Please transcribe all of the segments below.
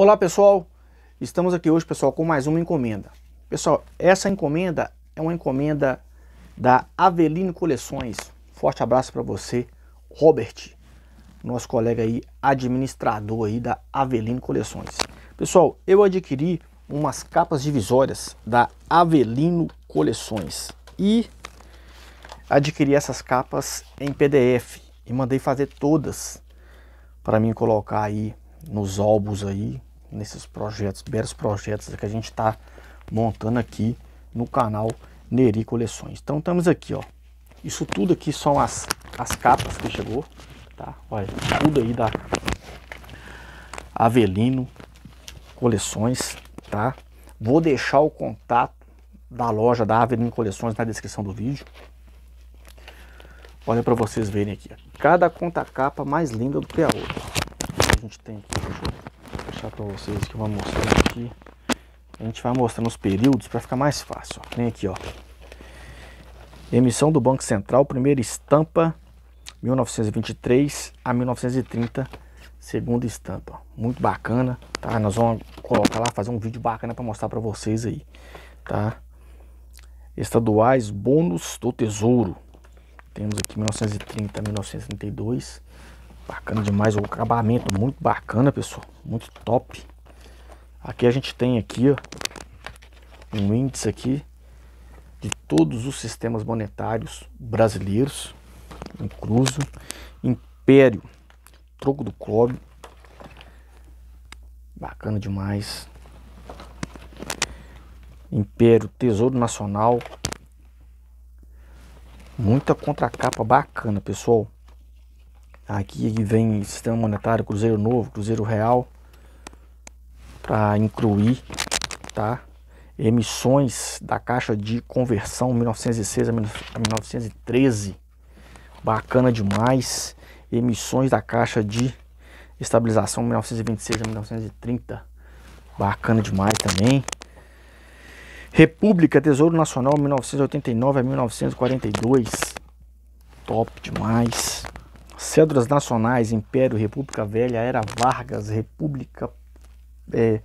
Olá pessoal, estamos aqui hoje pessoal com mais uma encomenda. Pessoal, essa encomenda é uma encomenda da Avelino Coleções. Forte abraço para você, Robert, nosso colega aí, administrador aí da Avelino Coleções. Pessoal, eu adquiri umas capas divisórias da Avelino Coleções e adquiri essas capas em PDF e mandei fazer todas para mim colocar aí nos álbuns aí nesses projetos, belos projetos que a gente está montando aqui no canal Neri Coleções. Então estamos aqui, ó. Isso tudo aqui são as, as capas que chegou, tá? Olha, tudo aí da Avelino Coleções, tá? Vou deixar o contato da loja da Avelino Coleções na descrição do vídeo. Olha para vocês verem aqui. Cada conta capa mais linda do que a outra. A gente tem aqui, mostrar para vocês que eu vou mostrar aqui. A gente vai mostrando os períodos para ficar mais fácil. Ó. Tem aqui, ó. Emissão do Banco Central, primeira estampa, 1923 a 1930, segunda estampa. Muito bacana, tá? Nós vamos colocar lá, fazer um vídeo bacana para mostrar para vocês aí, tá? Estaduais, bônus do Tesouro. Temos aqui 1930 a 1932. Bacana demais, o acabamento muito bacana, pessoal. Muito top. Aqui a gente tem aqui, ó, um índice aqui de todos os sistemas monetários brasileiros, incluso Império, Troco do Cobre. Bacana demais. Império, Tesouro Nacional. Muita contracapa bacana, pessoal. Aqui vem sistema monetário, Cruzeiro Novo, Cruzeiro Real, para incluir, tá? Emissões da Caixa de Conversão 1906 a 1913, bacana demais. Emissões da Caixa de Estabilização 1926 a 1930, bacana demais também. República Tesouro Nacional 1989 a 1942, top demais. Cédulas nacionais, Império, República Velha, Era Vargas, República é,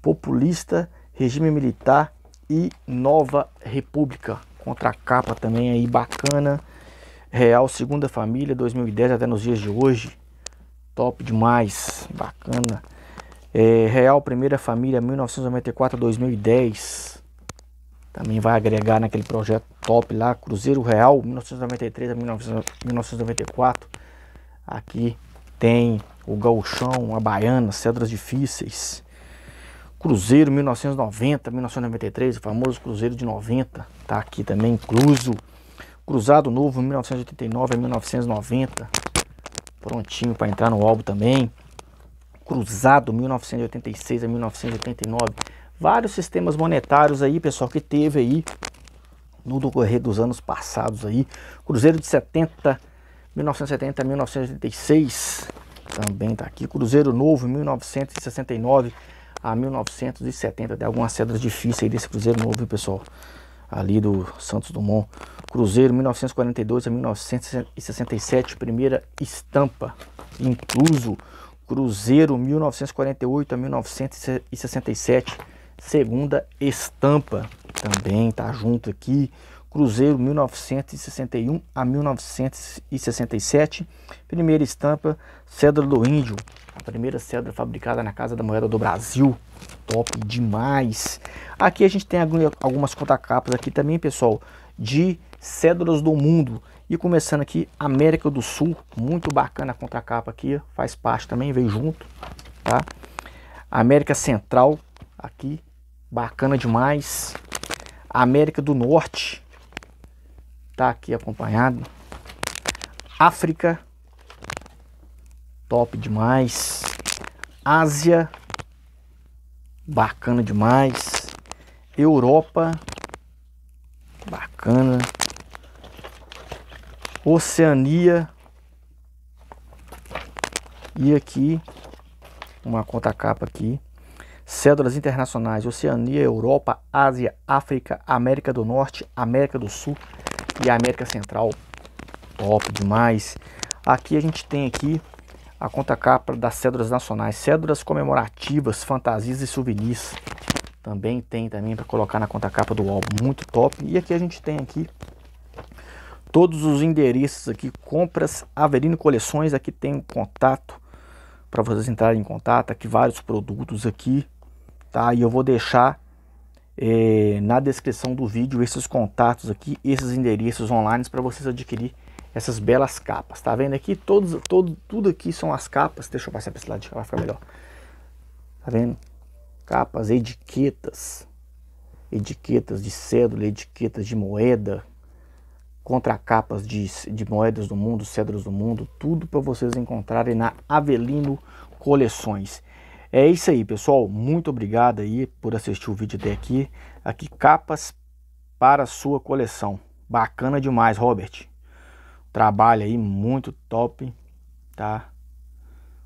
Populista, Regime Militar e Nova República. Contra a capa também aí bacana. Real Segunda Família, 2010 até nos dias de hoje. Top demais, bacana. É, Real Primeira Família, 1994 a 2010. Também vai agregar naquele projeto top lá, Cruzeiro Real, 1993 a 1994. Aqui tem o Gauchão, a Baiana, Cedras Difíceis. Cruzeiro 1990, 1993, o famoso Cruzeiro de 90, tá aqui também incluso. Cruzado Novo 1989 a 1990, prontinho para entrar no álbum também. Cruzado 1986 a 1989 vários sistemas monetários aí, pessoal, que teve aí no decorrer dos anos passados aí. Cruzeiro de 70, 1970 a 1986, também tá aqui. Cruzeiro Novo, 1969 a 1970, tem algumas cédulas difíceis aí desse Cruzeiro Novo, pessoal? Ali do Santos Dumont. Cruzeiro 1942 a 1967, primeira estampa, incluso Cruzeiro 1948 a 1967, segunda estampa também tá junto aqui. Cruzeiro 1961 a 1967, primeira estampa, cédula do índio, a primeira cédula fabricada na Casa da Moeda do Brasil, top demais. Aqui a gente tem algumas contracapas aqui também, pessoal, de cédulas do mundo. E começando aqui, América do Sul, muito bacana a contracapa aqui, faz parte também, veio junto, tá? América Central, aqui, bacana demais. América do Norte, tá aqui acompanhado. África, top demais. Ásia, bacana demais. Europa, bacana. Oceania. E aqui, uma conta capa aqui. Cédulas internacionais, Oceania, Europa, Ásia, África, América do Norte, América do Sul e América Central. Top demais. Aqui a gente tem aqui a contracapa das cédulas nacionais, cédulas comemorativas, fantasias e souvenirs. Também tem também para colocar na contracapa do álbum, muito top. E aqui a gente tem aqui todos os endereços aqui, compras Averino Coleções, aqui tem o contato para vocês entrarem em contato, aqui vários produtos aqui, tá? E eu vou deixar é, na descrição do vídeo esses contatos aqui, esses endereços online para vocês adquirir essas belas capas. Tá vendo aqui? Todos, todo, tudo aqui são as capas. Deixa eu passar para esse lado de cá, ficar melhor. Tá vendo? Capas, etiquetas. Etiquetas de cédula, etiquetas de moeda. Contracapas de, de moedas do mundo, cédulas do mundo. Tudo para vocês encontrarem na Avelino Coleções. É isso aí, pessoal. Muito obrigado aí por assistir o vídeo até aqui. Aqui, capas para a sua coleção. Bacana demais, Robert. Trabalho aí muito top, tá?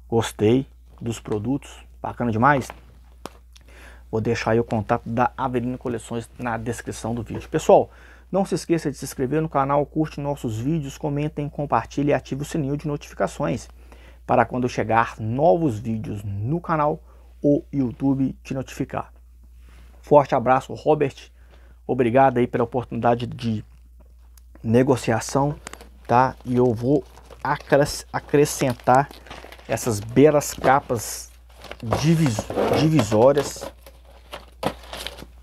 Gostei dos produtos, bacana demais. Vou deixar aí o contato da Avelino Coleções na descrição do vídeo. Pessoal, não se esqueça de se inscrever no canal, curte nossos vídeos, comentem, compartilhe e ative o sininho de notificações para quando chegar novos vídeos no canal, o YouTube te notificar. Forte abraço, Robert. Obrigado aí pela oportunidade de negociação tá? E eu vou acrescentar essas belas capas divis divisórias,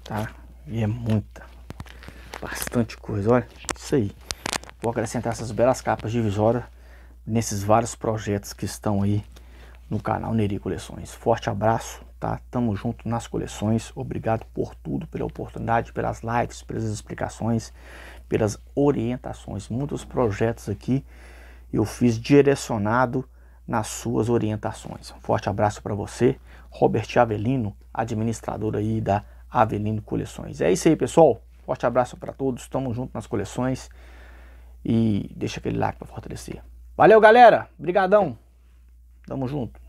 tá? E é muita, bastante coisa, olha, isso aí. Vou acrescentar essas belas capas divisórias nesses vários projetos que estão aí no canal Neri Coleções. Forte abraço, tá? Tamo junto nas coleções. Obrigado por tudo, pela oportunidade, pelas lives, pelas explicações pelas orientações. Muitos projetos aqui eu fiz direcionado nas suas orientações. Um forte abraço para você, Robert Avelino, administrador aí da Avelino Coleções. É isso aí, pessoal. Forte abraço para todos. Tamo junto nas coleções e deixa aquele like para fortalecer. Valeu, galera. Obrigadão. Tamo junto.